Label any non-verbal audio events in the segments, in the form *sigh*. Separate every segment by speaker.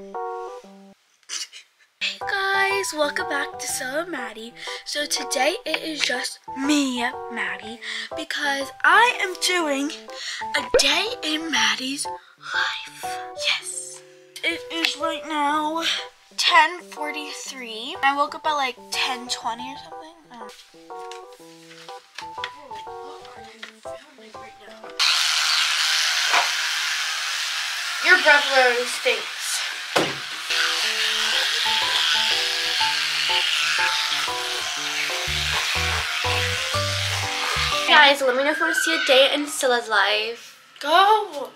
Speaker 1: Hey guys, welcome back to So Maddy. So today it is just me, Maddy, because I am doing a day in Maddy's life. Yes. It is right now 10:43. I woke up at like 10:20 or something. I. Your breath really stinks.
Speaker 2: Guys, let me know if you want to see a day in Cilla's life.
Speaker 1: Go.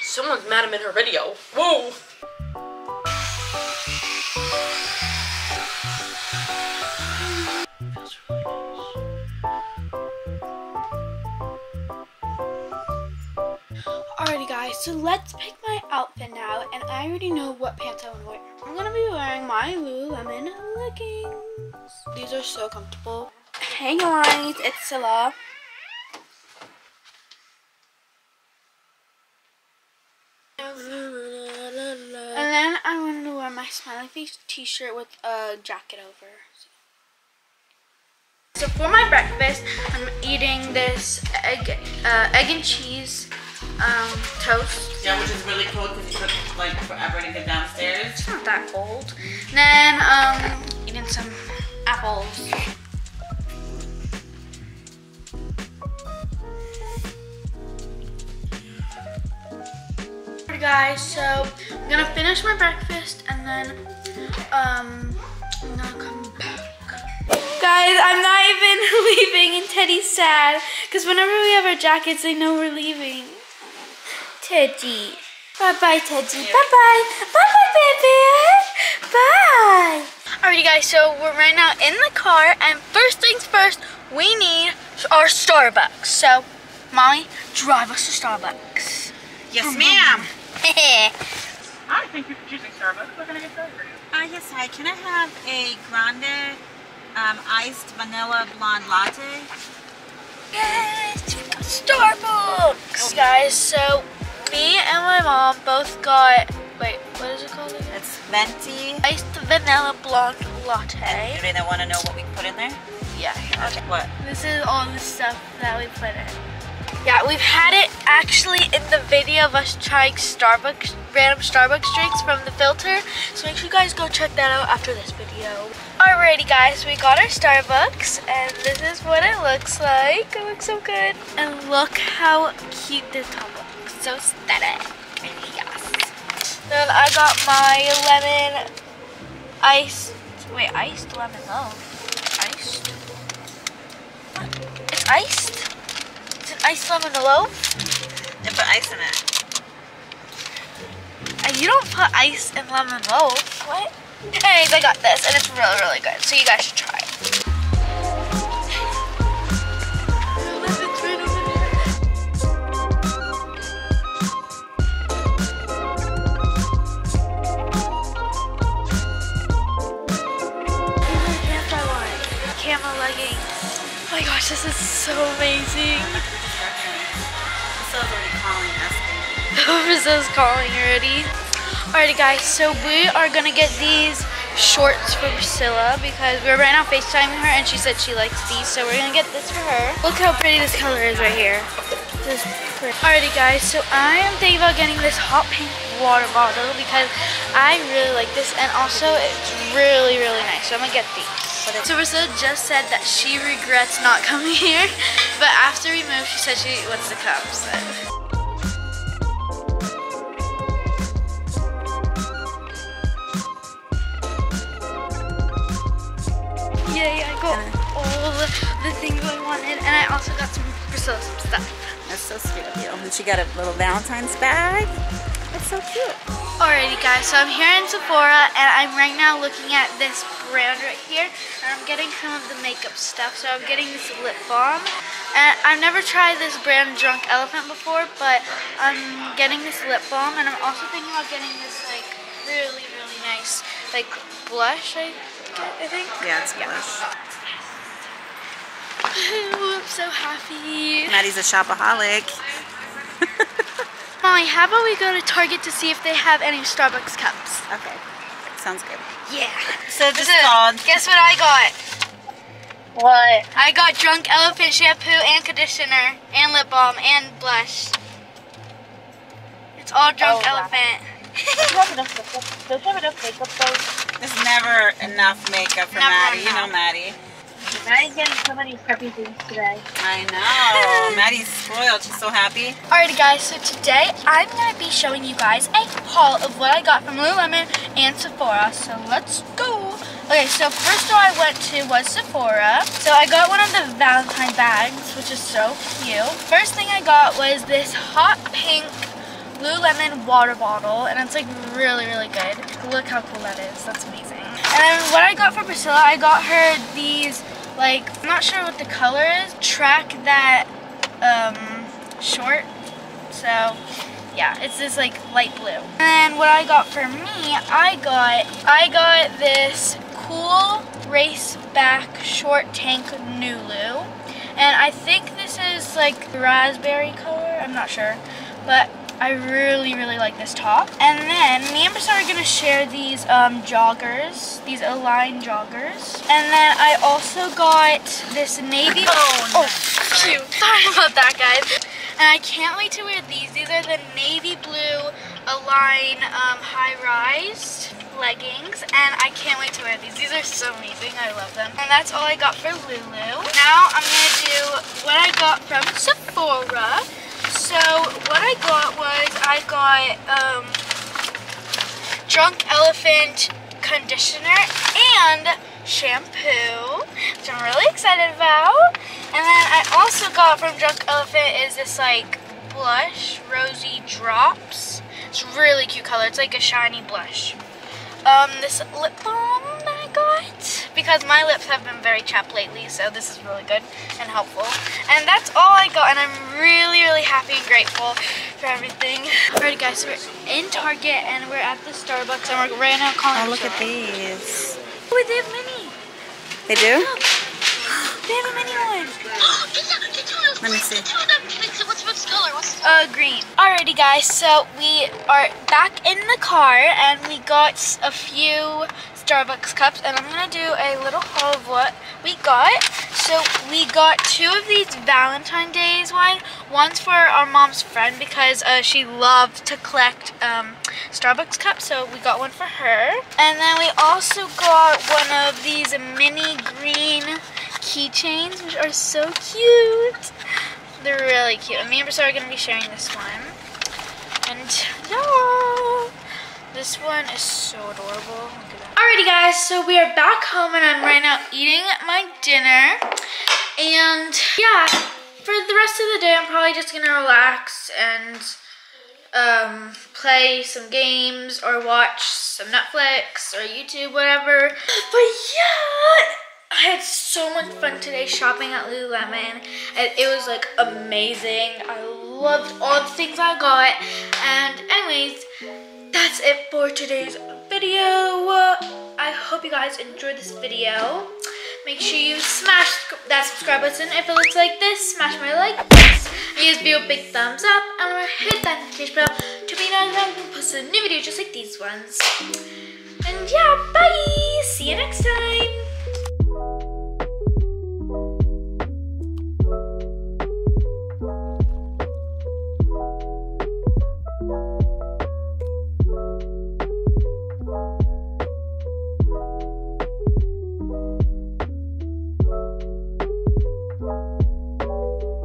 Speaker 2: Someone's mad I'm in her video. Whoa!
Speaker 1: Alrighty guys, so let's pick my outfit now, and I already know what pants I want to wear. I'm gonna be wearing my Lululemon leggings. These are so comfortable. Hey guys, it's Cilla. And then I wanted to wear my smiley face t-shirt with a jacket over. So for my breakfast, I'm eating this egg, uh, egg and cheese um, toast.
Speaker 3: Yeah, which is really cool because it took like forever to get downstairs.
Speaker 1: It's not that cold. Then um, eating some apples. Guys, so I'm gonna finish my breakfast and then um, I'm gonna come back. Guys, I'm not even *laughs* leaving and Teddy's sad because whenever we have our jackets, they know we're leaving. Teddy. Bye-bye, Teddy. Bye-bye. Bye-bye, baby. Bye. Alrighty, guys, so we're right now in the car, and first things first, we need our Starbucks. So, Mommy, drive us to Starbucks.
Speaker 3: Yes, ma'am.
Speaker 4: Hi, think you're choosing Starbucks. What can I get started for you?
Speaker 3: Uh, yes, hi. Can I have a grande um, iced vanilla blonde latte?
Speaker 1: Yes, Starbucks. Guys, so me and my mom both got, wait, what is it called again?
Speaker 3: It's venti.
Speaker 1: Iced vanilla blonde latte.
Speaker 3: Do they want to know what we put in there?
Speaker 1: Yeah,
Speaker 3: Okay. What?
Speaker 1: This is all the stuff that we put in. Yeah, we've had it actually in the video of us trying Starbucks, random Starbucks drinks from the filter. So make sure you guys go check that out after this video. Alrighty guys, we got our Starbucks and this is what it looks like. It looks so good. And look how cute this top looks. So aesthetic. Yes. Then I got my lemon iced, wait, iced lemon loaf. Iced? It's iced? It's an iced lemon loaf?
Speaker 3: And put ice in it.
Speaker 1: And you don't put ice in lemon loaf. What? Anyways, I got this and it's really, really good. So you guys should try it. Camo leggings. Oh my gosh, this is so amazing. Brazil's calling already. Alrighty guys, so we are gonna get these shorts for Priscilla because we're right now FaceTiming her and she said she likes these, so we're gonna get this for her. Look how pretty this color is right here. This. Alrighty guys, so I am thinking about getting this hot pink water bottle because I really like this and also it's really, really nice. So I'm gonna get these. So Priscilla just said that she regrets not coming *laughs* here, but after we moved, she said she wants to come. So. Yay, I got all the, the things I wanted, and I also got some Priscilla some stuff.
Speaker 3: That's so sweet of you. And she got a little Valentine's bag. That's so cute.
Speaker 1: Alrighty guys, so I'm here in Sephora and I'm right now looking at this brand right here and I'm getting some of the makeup stuff. So I'm getting this lip balm and I've never tried this brand Drunk Elephant before but I'm getting this lip balm and I'm also thinking about getting this like really really nice like blush I, I think.
Speaker 3: Yeah, it's blush.
Speaker 1: Ooh, *laughs* I'm so happy.
Speaker 3: Maddy's a shopaholic. *laughs*
Speaker 1: Molly, how about we go to Target to see if they have any Starbucks cups?
Speaker 3: Okay. Sounds good.
Speaker 1: Yeah.
Speaker 3: So this is
Speaker 1: Listen,
Speaker 3: called
Speaker 1: Guess what I got?
Speaker 2: What?
Speaker 1: I got Drunk Elephant shampoo and conditioner and lip balm and blush. It's all Drunk
Speaker 2: Oh.
Speaker 1: Elephant.
Speaker 2: Don't you have enough makeup? Enough makeup though?
Speaker 3: There's never enough makeup for
Speaker 1: Never
Speaker 3: Maddy. You know Maddy.
Speaker 2: Maddy's getting so many preppy things today.
Speaker 3: I know. *laughs* Maddy's spoiled. She's so happy.
Speaker 1: Alrighty guys, so today I'm going to be showing you guys a haul of what I got from Lululemon and Sephora. So let's go. Okay, so first store I went to was Sephora. So I got one of the Valentine bags, which is so cute. First thing I got was this hot pink Lululemon water bottle, and it's like really, really good. Look how cool that is. That's amazing. And then what I got for Priscilla, I got her these, like, I'm not sure what the color is, track that um, short. So, yeah, it's this like light blue. And what I got for me, I got, I got this cool race back short tank Nulu. And I think this is like raspberry color, I'm not sure. But I really, really like this top. And then me and Priscilla are gonna share these um, joggers, these Align joggers. And then I also got this navy. Oh, shoot. Sorry about that, guys. And I can't wait to wear these. These are the navy blue Align um, high-rise leggings. And I can't wait to wear these. These are so amazing. I love them. And that's all I got for Lulu. Now I'm gonna do what I got from Sephora. So what I got was I got um, Drunk Elephant conditioner and shampoo, which I'm really excited about. And then I also got from Drunk Elephant is this like blush, rosy drops. It's really cute color. It's like a shiny blush. Um, this lip balm that I got because my lips have been very chapped lately, so this is really good and helpful. And that's all I got, and I'm really, really happy and grateful for everything. Alrighty, guys, so we're in Target and we're at the Starbucks, and we're right now calling.
Speaker 3: Oh, look at
Speaker 1: Priscilla.
Speaker 3: these.
Speaker 1: Oh, they have mini.
Speaker 3: They do?
Speaker 1: Look, they have a mini one. *gasps*
Speaker 3: Let me see.
Speaker 2: What's, what's the color? What's the
Speaker 1: Uh, green. Alrighty, guys. So we are back in the car, and we got a few Starbucks cups, and I'm gonna do a little haul of what we got. So we got two of these Valentine Days wine. One's for our mom's friend because uh, she loved to collect um, Starbucks cups, so we got one for her. And then we also got one of these mini green keychains, which are so cute. They're really cute. And me and Priscilla are going to be sharing this one. And yeah, this one is so adorable. Alrighty guys, so we are back home and I'm right now eating my dinner. And yeah, for the rest of the day I'm probably just to relax and um, play some games or watch some Netflix or YouTube, whatever. But yeah, I had so much fun today shopping at Lululemon. And it was like amazing. I loved all the things I got. And anyways, that's it for today's video. Uh, I hope you guys enjoyed this video. Make sure you smash that subscribe button if it looks like this. Smash my like this. Give video a big thumbs up. And hit that notification bell to be notified when I post a new video just like these ones. And yeah, bye! See you next time!